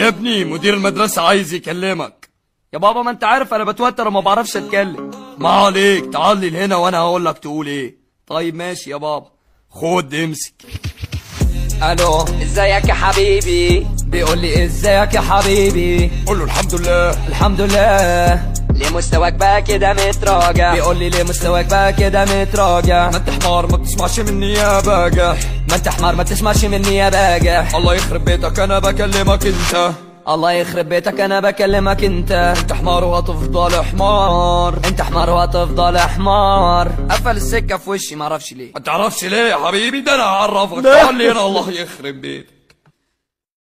يا ابني مدير المدرسة عايز يكلمك. يا بابا ما انت عارف أنا بتوتر وما بعرفش اتكلم. ما عليك تعال لي هنا وأنا هقول لك تقول إيه. طيب ماشي يا بابا. خد امسك. ألو ازيك يا حبيبي؟ بيقول لي ازيك يا حبيبي؟ قول له الحمد لله. الحمد لله. ليه مستواك بقى كده متراجع؟ بيقول لي ليه مستواك بقى كده متراجع؟ ما انت حمار ما بتسمعش مني يا باجح ما انت حمار ما تسمعش مني يا باجح الله يخرب بيتك أنا بكلمك انت. الله يخرب بيتك أنا بكلمك انت. انت حمار وهتفضل حمار. انت حمار وهتفضل حمار. قفل السكة في وشي معرفش ليه. ما تعرفش ليه يا حبيبي؟ ده أنا هعرفك تعال لي هنا الله يخرب بيتك.